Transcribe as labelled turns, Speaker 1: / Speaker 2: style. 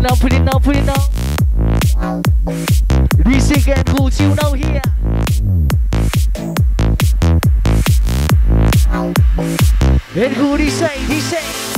Speaker 1: know, put it up, put it on. This again, who you know here? And who he say, he say.